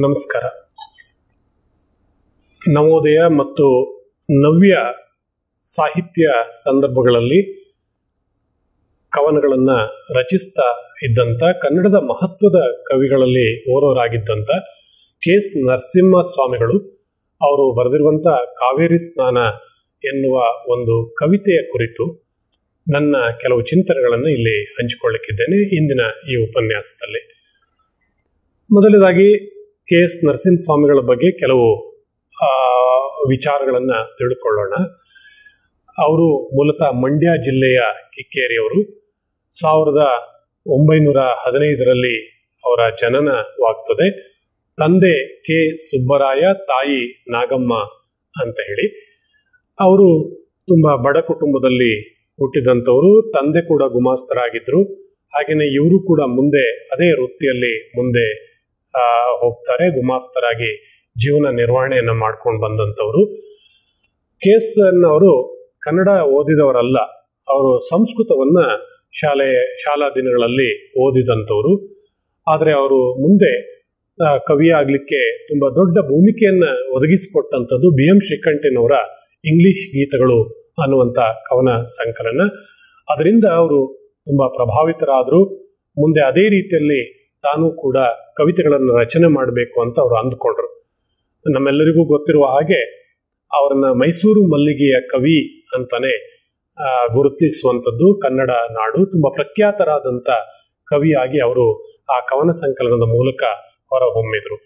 ನಮಸ್ಕಾರ. ನವೋದಯ ಮತ್ತು ನವ್ಯ ಸಾಹಿತ್ಯ ಸಂದರ್ಭಗಳಲ್ಲಿ ಕವನಗಳನ್ನು ರಚಿಸ್ತಾ ಇದ್ದಂಥ ಕನ್ನಡದ ಮಹತ್ವದ ಕವಿಗಳಲ್ಲಿ ಓರೋರಾಗಿದ್ದಂಥ ಕೆ ಎಸ್ ನರಸಿಂಹ ಸ್ವಾಮಿಗಳು ಅವರು ಬರೆದಿರುವಂಥ ಕಾವೇರಿ ಸ್ನಾನ ಎನ್ನುವ ಒಂದು ಕವಿತೆಯ ಕುರಿತು ನನ್ನ ಕೆಲವು ಚಿಂತನೆಗಳನ್ನು ಇಲ್ಲಿ ಹಂಚಿಕೊಳ್ಳಕ್ಕಿದ್ದೇನೆ ಇಂದಿನ ಈ ಉಪನ್ಯಾಸದಲ್ಲಿ. ಮೊದಲನೇದಾಗಿ ಕೆ ಎಸ್ ನರಸಿಂಹಸ್ವಾಮಿಗಳ ಬಗ್ಗೆ ಕೆಲವು ವಿಚಾರಗಳನ್ನು ತಿಳ್ಕೊಳ್ಳೋಣ. ಅವರು ಮೂಲತಃ ಮಂಡ್ಯ ಜಿಲ್ಲೆಯ ಕಿಕ್ಕೇರಿಯವರು. ಸಾವಿರದ ಒಂಬೈನೂರ ಹದಿನೈದರಲ್ಲಿ ಅವರ ಜನನವಾಗ್ತದೆ. ತಂದೆ ಕೆ ಸುಬ್ಬರಾಯ, ತಾಯಿ ನಾಗಮ್ಮ ಅಂತ ಹೇಳಿ. ಅವರು ತುಂಬ ಬಡ ಕುಟುಂಬದಲ್ಲಿ ಹುಟ್ಟಿದಂಥವರು. ತಂದೆ ಕೂಡ ಗುಮಾಸ್ತರಾಗಿದ್ದರು ಹಾಗೆಯೇ ಇವರು ಕೂಡ ಮುಂದೆ, ಅದೇ ವೃತ್ತಿಯಲ್ಲಿ ಮುಂದೆ ಹೋಗ್ತಾರೆ. ಗುಮಾಸ್ತರಾಗಿ ಜೀವನ ನಿರ್ವಹಣೆಯನ್ನು ಮಾಡ್ಕೊಂಡು ಬಂದಂಥವರು. ಕೇಸನ್ ಅವರು ಕನ್ನಡ ಓದಿದವರಲ್ಲ, ಅವರು ಸಂಸ್ಕೃತವನ್ನ ಶಾಲೆ, ಶಾಲಾ ದಿನಗಳಲ್ಲಿ ಓದಿದಂಥವ್ರು. ಆದರೆ ಅವರು ಮುಂದೆ ಕವಿ ಆಗಲಿಕ್ಕೆ ತುಂಬ ದೊಡ್ಡ ಭೂಮಿಕೆಯನ್ನು ಒದಗಿಸಿಕೊಟ್ಟಂಥದ್ದು ಬಿ ಎಂ ಶ್ರೀಕಂಠನವರ ಇಂಗ್ಲಿಷ್ ಗೀತಗಳು ಅನ್ನುವಂಥ ಕವನ ಸಂಕಲನ. ಅದರಿಂದ ಅವರು ತುಂಬ ಪ್ರಭಾವಿತರಾದರು. ಮುಂದೆ ಅದೇ ರೀತಿಯಲ್ಲಿ ತಾನು ಕೂಡ ಕವಿತೆಗಳನ್ನು ರಚನೆ ಮಾಡಬೇಕು ಅಂತ ಅವರು ಅಂದುಕೊಂಡ್ರು. ನಮ್ಮೆಲ್ಲರಿಗೂ ಗೊತ್ತಿರುವ ಹಾಗೆ ಅವರನ್ನ ಮೈಸೂರು ಮಲ್ಲಿಗೆಯ ಕವಿ ಅಂತಾನೆ ಗುರುತಿಸುವಂಥದ್ದು ಕನ್ನಡ ನಾಡು. ತುಂಬ ಪ್ರಖ್ಯಾತರಾದಂಥ ಕವಿಯಾಗಿ ಅವರು ಆ ಕವನ ಸಂಕಲನದ ಮೂಲಕ ಹೊರಹೊಮ್ಮಿದರು.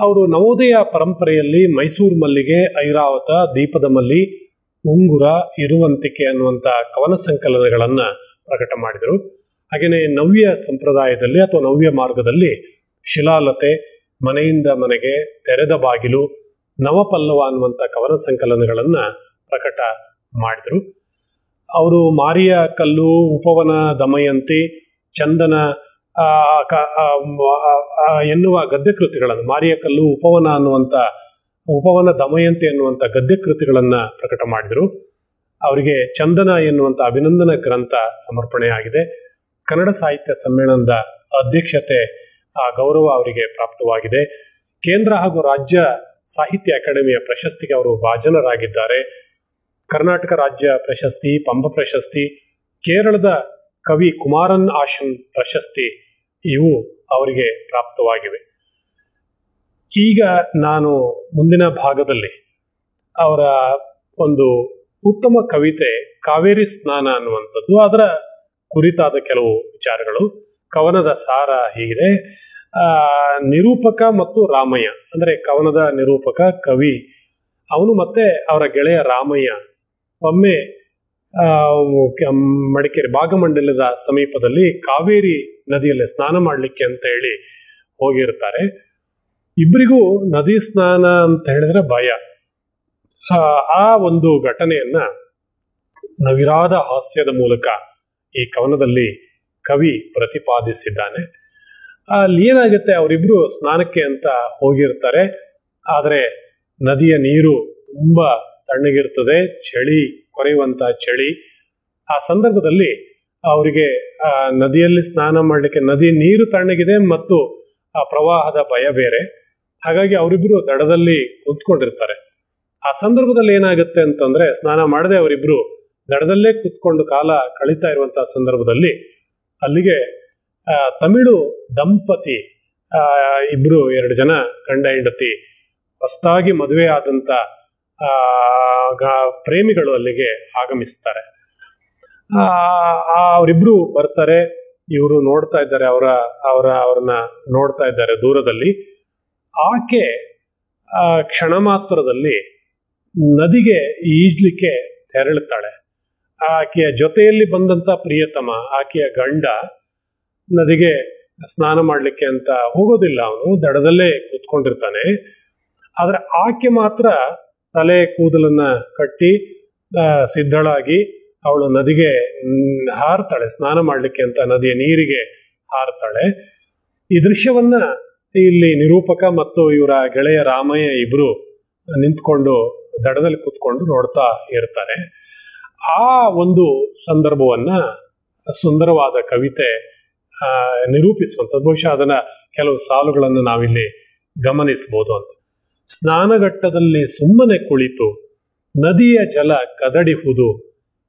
ಅವರು ನವೋದಯ ಪರಂಪರೆಯಲ್ಲಿ ಮೈಸೂರು ಮಲ್ಲಿಗೆ, ಐರಾವತ, ದೀಪದ ಮಲ್ಲಿ, ಉಂಗುರ, ಇರುವಂತಿಕೆ ಅನ್ನುವಂಥ ಕವನ ಸಂಕಲನಗಳನ್ನು ಪ್ರಕಟ ಮಾಡಿದರು. ಹಾಗೆಯೇ ನವ್ಯ ಸಂಪ್ರದಾಯದಲ್ಲಿ ಅಥವಾ ನವ್ಯ ಮಾರ್ಗದಲ್ಲಿ ಶಿಲಾಲತೆ, ಮನೆಯಿಂದ ಮನೆಗೆ ತೆರೆದ ಬಾಗಿಲು, ನವಪಲ್ಲವ ಅನ್ನುವಂಥ ಕವನ ಸಂಕಲನಗಳನ್ನು ಪ್ರಕಟ ಮಾಡಿದರು. ಅವರು ಮಾರಿಯ ಕಲ್ಲು, ಉಪವನ, ದಮಯಂತಿ, ಚಂದನ ಎನ್ನುವ ಗದ್ಯ ಕೃತಿಗಳನ್ನು ಮಾರಿಯ ಕಲ್ಲು, ಉಪವನ ಅನ್ನುವಂಥ ಉಪವನ, ದಮಯಂತಿ ಅನ್ನುವಂಥ ಗದ್ಯ ಕೃತಿಗಳನ್ನು ಪ್ರಕಟ ಮಾಡಿದರು. ಅವರಿಗೆ ಚಂದನ ಎನ್ನುವಂಥ ಅಭಿನಂದನ ಗ್ರಂಥ ಸಮರ್ಪಣೆಯಾಗಿದೆ. ಕನ್ನಡ ಸಾಹಿತ್ಯ ಸಮ್ಮೇಳನದ ಅಧ್ಯಕ್ಷತೆ, ಆ ಗೌರವ ಅವರಿಗೆ ಪ್ರಾಪ್ತವಾಗಿದೆ. ಕೇಂದ್ರ ಹಾಗೂ ರಾಜ್ಯ ಸಾಹಿತ್ಯ ಅಕಾಡೆಮಿಯ ಪ್ರಶಸ್ತಿಗೆ ಅವರು ಭಾಜನರಾಗಿದ್ದಾರೆ. ಕರ್ನಾಟಕ ರಾಜ್ಯ ಪ್ರಶಸ್ತಿ, ಪಂಪ ಪ್ರಶಸ್ತಿ, ಕೇರಳದ ಕವಿ ಕುಮಾರನ್ ಆಶನ್ ಪ್ರಶಸ್ತಿ ಇವು ಅವರಿಗೆ ಪ್ರಾಪ್ತವಾಗಿವೆ. ಈಗ ನಾನು ಮುಂದಿನ ಭಾಗದಲ್ಲಿ ಅವರ ಒಂದು ಉತ್ತಮ ಕವಿತೆ ಕಾವೇರಿ ಸ್ನಾನ ಅನ್ನುವಂಥದ್ದು. ಅದರ ಕುರಿತಾದ ಕೆಲವು ವಿಚಾರಗಳು. ಕವನದ ಸಾರ ಹೀಗಿದೆ. ನಿರೂಪಕ ಮತ್ತು ರಾಮಯ್ಯ, ಅಂದರೆ ಕವನದ ನಿರೂಪಕ ಕವಿ, ಅವನು ಮತ್ತೆ ಅವರ ಗೆಳೆಯ ರಾಮಯ್ಯ, ಒಮ್ಮೆ ಮಡಿಕೇರಿ ಭಾಗಮಂಡಲದ ಸಮೀಪದಲ್ಲಿ ಕಾವೇರಿ ನದಿಯಲ್ಲಿ ಸ್ನಾನ ಮಾಡಲಿಕ್ಕೆ ಅಂತ ಹೇಳಿ ಹೋಗಿರ್ತಾರೆ. ಇಬ್ಬರಿಗೂ ನದಿ ಸ್ನಾನ ಅಂತ ಹೇಳಿದ್ರೆ ಭಯ. ಆ ಒಂದು ಘಟನೆಯನ್ನ ನವಿರಾದ ಹಾಸ್ಯದ ಮೂಲಕ ಈ ಕವನದಲ್ಲಿ ಕವಿ ಪ್ರತಿಪಾದಿಸಿದ್ದಾನೆ. ಅಲ್ಲಿ ಏನಾಗುತ್ತೆ, ಅವರಿಬ್ರು ಸ್ನಾನಕ್ಕೆ ಅಂತ ಹೋಗಿರ್ತಾರೆ. ಆದರೆ ನದಿಯ ನೀರು ತುಂಬ ತಣ್ಣಗಿರ್ತದೆ ಚಳಿ, ಕೊರೆಯುವಂತ ಚಳಿ. ಆ ಸಂದರ್ಭದಲ್ಲಿ ಅವರಿಗೆ, ಆ, ನದಿಯಲ್ಲಿ ಸ್ನಾನ ಮಾಡಲಿಕ್ಕೆ ನದಿ ನೀರು ತಣ್ಣಗಿದೆ ಮತ್ತು ಆ ಪ್ರವಾಹದ ಭಯ ಬೇರೆ. ಹಾಗಾಗಿ ಅವರಿಬ್ರು ದಡದಲ್ಲಿ ಕುತ್ಕೊಂಡಿರ್ತಾರೆ. ಆ ಸಂದರ್ಭದಲ್ಲಿ ಏನಾಗುತ್ತೆ ಅಂತಂದ್ರೆ, ಸ್ನಾನ ಮಾಡದೆ ಅವರಿಬ್ರು ದಡದಲ್ಲೇ ಕುತ್ಕೊಂಡು ಕಾಲ ಕಳೀತಾ ಇರುವಂತಹ ಸಂದರ್ಭದಲ್ಲಿ ಅಲ್ಲಿಗೆ ತಮಿಳು ದಂಪತಿ ಇಬ್ರು ಎರಡು ಜನ ಗಂಡ ಹೆಂಡತಿ ಹೊಸದಾಗಿ ಮದುವೆ ಆದಂತ ಪ್ರೇಮಿಗಳು ಅಲ್ಲಿಗೆ ಆಗಮಿಸ್ತಾರೆ. ಅವರಿಬ್ರು ಬರ್ತಾರೆ. ಇವರು ನೋಡ್ತಾ ಇದ್ದಾರೆ ಅವರ ಅವರ, ಅವ್ರನ್ನ ನೋಡ್ತಾ ಇದ್ದಾರೆ ದೂರದಲ್ಲಿ. ಆಕೆ ಕ್ಷಣ ಮಾತ್ರದಲ್ಲಿ ನದಿಗೆ ಈಜ್ಲಿಕ್ಕೆ ತೆರಳುತ್ತಾಳೆ. ಆಕೆಯ ಜೊತೆಯಲ್ಲಿ ಬಂದಂತ ಪ್ರಿಯತಮ, ಆಕೆಯ ಗಂಡ ನದಿಗೆ ಸ್ನಾನ ಮಾಡಲಿಕ್ಕೆ ಅಂತ ಹೋಗೋದಿಲ್ಲ ಅವನು, ದಡದಲ್ಲೇ ಕೂತ್ಕೊಂಡಿರ್ತಾನೆ. ಆದರೆ ಆಕೆ ಮಾತ್ರ ತಲೆ ಕೂದಲನ್ನ ಕಟ್ಟಿ ಸಿದ್ಧಳಾಗಿ ಅವಳು ನದಿಗೆ ಹಾರ್ತಾಳೆ, ಸ್ನಾನ ಮಾಡಲಿಕ್ಕೆ ಅಂತ ನದಿಯ ನೀರಿಗೆ ಹಾರ್ತಾಳೆ. ಈ ದೃಶ್ಯವನ್ನ ಇಲ್ಲಿ ನಿರೂಪಕ ಮತ್ತು ಇವರ ಗೆಳೆಯ ರಾಮಯ್ಯ ಇಬ್ರು ನಿಂತ್ಕೊಂಡು ದಡದಲ್ಲಿ ಕೂತ್ಕೊಂಡು ನೋಡ್ತಾ ಇರ್ತಾರೆ. ಆ ಒಂದು ಸಂದರ್ಭವನ್ನ ಸುಂದರವಾದ ಕವಿತೆ ನಿರೂಪಿಸುವಂಥದ್ದು. ಬಹುಶಃ ಅದನ್ನ ಕೆಲವು ಸಾಲುಗಳನ್ನು ನಾವಿಲ್ಲಿ ಗಮನಿಸಬಹುದು ಅಂತ. ಸ್ನಾನಘಟ್ಟದಲ್ಲಿ ಸುಮ್ಮನೆ ಕುಳಿತು ನದಿಯ ಜಲ ಕದಡಿಹುದು,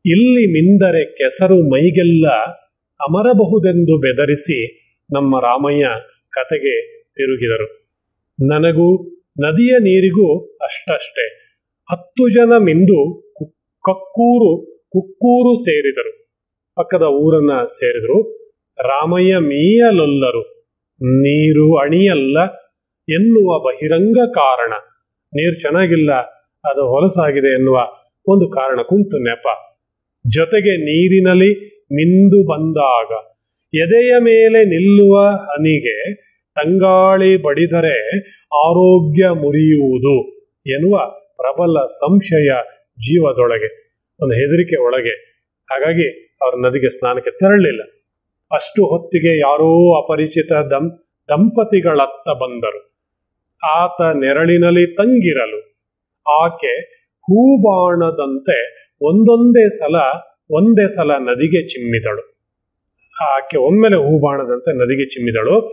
ಇಲ್ಲಿ ಮಿಂದರೆ ಕೆಸರು ಮೈಗೆಲ್ಲ ಅಮರಬಹುದೆಂದು ಬೆದರಿಸಿ ನಮ್ಮ ರಾಮಯ್ಯ ಕತೆಗೆ ತಿರುಗಿದರು. ನನಗೂ ನದಿಯ ನೀರಿಗೂ ಅಷ್ಟಷ್ಟೇ. ಹತ್ತು ಜನ ಮಿಂದು ಕಕ್ಕೂರು, ಕುಕ್ಕೂರು ಸೇರಿದರು. ಪಕ್ಕದ ಊರನ್ನ ಸೇರಿದರು. ರಾಮಯ್ಯ ಮೀಯಲೊಲ್ಲರು. ನೀರು ಅಣಿಯಲ್ಲ ಎನ್ನುವ ಬಹಿರಂಗ ಕಾರಣ. ನೀರು ಚೆನ್ನಾಗಿಲ್ಲ, ಅದು ಹೊಲಸಾಗಿದೆ ಎನ್ನುವ ಒಂದು ಕಾರಣಕ್ಕುಂಟು ನೆಪ. ಜೊತೆಗೆ ನೀರಿನಲ್ಲಿ ಮಿಂದು ಬಂದಾಗ, ಎದೆಯ ಮೇಲೆ ನಿಲ್ಲುವ ಹನಿಗೆ ತಂಗಾಳಿ ಬಡಿದರೆ ಆರೋಗ್ಯ ಮುರಿಯುವುದು ಎನ್ನುವ ಪ್ರಬಲ ಸಂಶಯ ಜೀವದೊಳಗೆ, ಒಂದು ಹೆದರಿಕೆ ಒಳಗೆ, ಹಾಗಾಗಿ ಅವ್ರ ನದಿಗೆ ಸ್ನಾನಕ್ಕೆ ತೆರಳಲಿಲ್ಲ. ಅಷ್ಟು ಹೊತ್ತಿಗೆ ಯಾರೋ ಅಪರಿಚಿತ ದಂ, ದಂಪತಿಗಳತ್ತ ಬಂದರು. ಆತ ನೆರಳಿನಲ್ಲಿ ತಂಗಿರಲು. ಆಕೆ ಹೂಬಾಣದಂತೆ ಒಂದೊಂದೇ ಸಲ, ಒಂದೇ ಸಲ ನದಿಗೆ ಚಿಮ್ಮಿದಳು. ಆಕೆ ಒಮ್ಮೆಲೆ ಹೂಬಾಣದಂತೆ ನದಿಗೆ ಚಿಮ್ಮಿದಳು.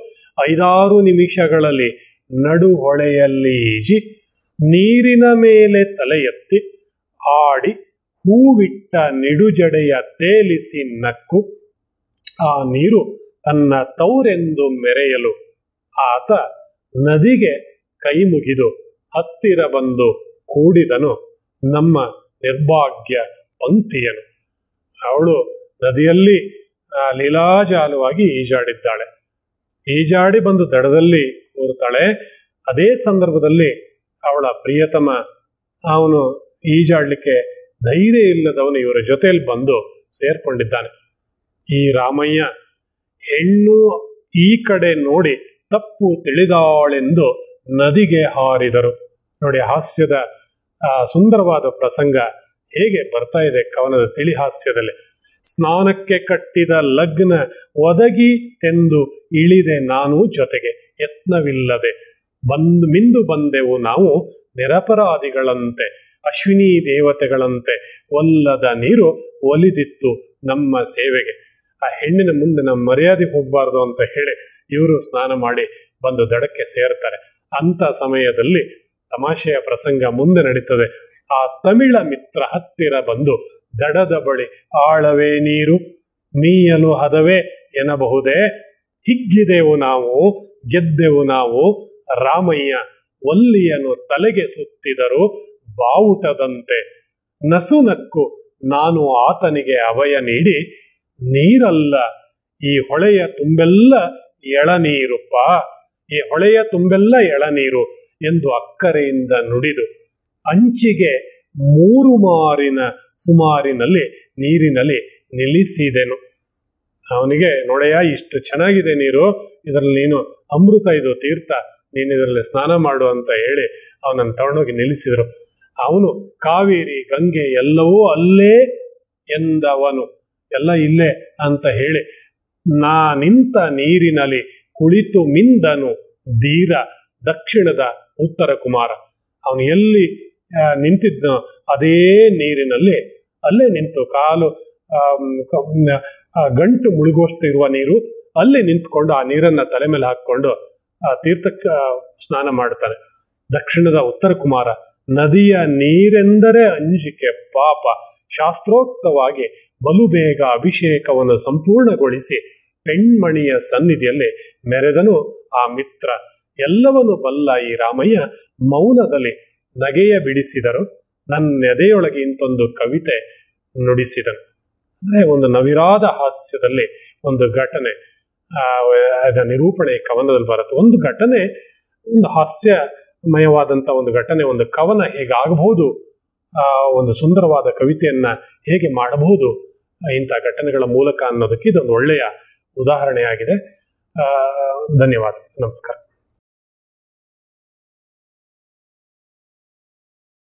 ಐದಾರು ನಿಮಿಷಗಳಲ್ಲಿ ನಡು ಹೊಳೆಯಲ್ಲಿ ಈಜಿ, ನೀರಿನ ಮೇಲೆ ತಲೆ ಎತ್ತಿ ಆಡಿ ಹೂವಿಟ್ಟ ನಿಡುಜಡೆಯ ತೇಲಿಸಿ ನಕ್ಕು, ಆ ನೀರು ತನ್ನ ತೌರೆಂದು ಮೆರೆಯಲು. ಆತ ನದಿಗೆ ಕೈ ಮುಗಿದು ಹತ್ತಿರ ಬಂದು ಕೂಡಿದನು. ನಮ್ಮ ನಿರ್ಭಾಗ್ಯ ಪಂಕ್ತಿಯನು. ಅವಳು ನದಿಯಲ್ಲಿ ಲೀಲಾಜಾಲವಾಗಿ ಈಜಾಡಿದ್ದಾಳೆ. ಈಜಾಡಿ ಬಂದು ದಡದಲ್ಲಿ ಕೂರುತ್ತಾಳೆ ಅದೇ ಸಂದರ್ಭದಲ್ಲಿ ಅವಳ ಪ್ರಿಯತಮ, ಅವನು ಈಜಾಡ್ಲಿಕ್ಕೆ ಧೈರ್ಯ ಇಲ್ಲದವನು ಇವರ ಜೊತೆಯಲ್ಲಿ ಬಂದು ಸೇರ್ಕೊಂಡಿದ್ದಾನೆ. ಈ ರಾಮಯ್ಯ ಹೆಣ್ಣು ಈ ಕಡೆ ನೋಡಿ ತಪ್ಪು ತಿಳಿದಾಳೆಂದು ನದಿಗೆ ಹಾರಿದರು. ನೋಡಿ ಹಾಸ್ಯದ, ಆ, ಸುಂದರವಾದ ಪ್ರಸಂಗ ಹೇಗೆ ಬರ್ತಾ ಇದೆ ಕವನದ ತಿಳಿ ಹಾಸ್ಯದಲ್ಲಿ ಸ್ನಾನಕ್ಕೆ ಕಟ್ಟಿದ ಲಗ್ನ ಒದಗಿ ತೆಂದು ಇಳಿದೆ ನಾನು ಜೊತೆಗೆ, ಯತ್ನವಿಲ್ಲದೆ ಬಂದು, ಮಿಂದು ಬಂದೆವು ನಾವು ನಿರಪರಾಧಿಗಳಂತೆ. ಅಶ್ವಿನಿ ದೇವತೆಗಳಂತೆ ಒಲ್ಲದ ನೀರು ಒಲಿದಿತ್ತು ನಮ್ಮ ಸೇವೆಗೆ. ಆ ಹೆಣ್ಣಿನ ಮುಂದೆ ನಮ್ಮ ಮರ್ಯಾದೆ ಹೋಗಬಾರ್ದು ಅಂತ ಹೇಳಿ ಇವರು ಸ್ನಾನ ಮಾಡಿ ಬಂದು ದಡಕ್ಕೆ ಸೇರ್ತಾರೆ. ಅಂತ ಸಮಯದಲ್ಲಿ ತಮಾಷೆಯ ಪ್ರಸಂಗ ಮುಂದೆ ನಡೀತದೆ. ಆ ತಮಿಳ ಮಿತ್ರ ಹತ್ತಿರ ಬಂದು ದಡದ ಬಳಿ ಆಳವೇ ನೀರು ಮೀಯಲು ಹದವೇ ಎನ್ನಬಹುದೇ? ಹಿಗ್ಗಿದೆವು ನಾವು, ಗೆದ್ದೆವು ನಾವು, ರಾಮಯ್ಯ ಒಲ್ಲಿಯನ್ನು ತಲೆಗೆ ಸುತ್ತಿದರು ಬಾವುಟದಂತೆ ನಸುನಕ್ಕು ನಾನು ಆತನಿಗೆ ಅಭಯ ನೀಡಿ, ನೀರಲ್ಲ, ಈ ಹೊಳೆಯ ತುಂಬೆಲ್ಲ ಎಳನೀರುಪ್ಪ, ಈ ಹೊಳೆಯ ತುಂಬೆಲ್ಲ ಎಳನೀರು ಎಂದು ಅಕ್ಕರೆಯಿಂದ ನುಡಿದು, ಅಂಚಿಗೆ ಮೂರು ಮಾರಿನ ಸುಮಾರಿನಲ್ಲಿ ನೀರಿನಲ್ಲಿ ನಿಲ್ಲಿಸಿದೆನು. ಅವನಿಗೆ, ನೋಡೆಯ, ಇಷ್ಟು ಚೆನ್ನಾಗಿದೆ ನೀರು, ಇದರಲ್ಲಿ ನೀನು ಅಮೃತ ಇದು ತೀರ್ಥ, ನೀನು ಇದರಲ್ಲಿ ಸ್ನಾನ ಮಾಡು ಅಂತ ಹೇಳಿ ಅವನನ್ನು ತಗೊಂಡೋಗಿ ನಿಲ್ಲಿಸಿದ್ರು. ಅವನು ಕಾವೇರಿ, ಗಂಗೆ ಎಲ್ಲವೂ ಅಲ್ಲೇ ಎಂದವನು. ಎಲ್ಲ ಇಲ್ಲೇ ಅಂತ ಹೇಳಿ, ನಾ ನಿಂತ ನೀರಿನಲ್ಲಿ ಕುಳಿತು ಮಿಂದನು ಧೀರ, ದಕ್ಷಿಣದ ಉತ್ತರ ಕುಮಾರ. ಅವನು ಎಲ್ಲಿ ನಿಂತಿದ್ನೋ ಅದೇ ನೀರಿನಲ್ಲಿ ಅಲ್ಲೇ ನಿಂತು ಕಾಲು ಗಂಟು ಮುಳುಗುವಷ್ಟು ಇರುವ ನೀರು ಅಲ್ಲಿ ನಿಂತ್ಕೊಂಡು ಆ ನೀರನ್ನ ತಲೆ ಮೇಲೆ ಹಾಕ್ಕೊಂಡು, ಆ, ತೀರ್ಥಕ್ಕೆ ಸ್ನಾನ ಮಾಡ್ತಾನೆ. ದಕ್ಷಿಣದ ಉತ್ತರ ಕುಮಾರ ನದಿಯ ನೀರೆಂದರೆ ಅಂಜಿಕೆ, ಪಾಪ. ಶಾಸ್ತ್ರೋಕ್ತವಾಗಿ ಬಲು ಬೇಗ ಅಭಿಷೇಕವನ್ನು ಸಂಪೂರ್ಣಗೊಳಿಸಿ ಪೆಣ್ಮಣಿಯ ಸನ್ನಿಧಿಯಲ್ಲಿ ಮೆರೆದನು ಆ ಮಿತ್ರ. ಎಲ್ಲವನ್ನು ಬಲ್ಲ ಈ ರಾಮಯ್ಯ ಮೌನದಲ್ಲಿ ನಗೆಯ ಬಿಡಿಸಿದರು. ನನ್ನ ಎದೆಯೊಳಗೆ ಇಂತೊಂದು ಕವಿತೆ ನುಡಿಸಿದನು. ಅಂದರೆ ಒಂದು ನವಿರಾದ ಹಾಸ್ಯದಲ್ಲಿ ಒಂದು ಘಟನೆ ಅದರ ನಿರೂಪಣೆ, ಕವನದಲ್ಲಿ ಬರುತ್ತೆ. ಒಂದು ಘಟನೆ, ಒಂದು ಹಾಸ್ಯಮಯವಾದಂಥ ಒಂದು ಘಟನೆ, ಒಂದು ಕವನ ಹೇಗಾಗಬಹುದು, ಆ, ಒಂದು ಸುಂದರವಾದ ಕವಿತೆಯನ್ನ ಹೇಗೆ ಮಾಡಬಹುದು, ಇಂಥ ಘಟನೆಗಳ ಮೂಲಕ ಅನ್ನೋದಕ್ಕೆ ಇದೊಂದು ಒಳ್ಳೆಯ ಉದಾಹರಣೆಯಾಗಿದೆ. ಧನ್ಯವಾದ ನಮಸ್ಕಾರ.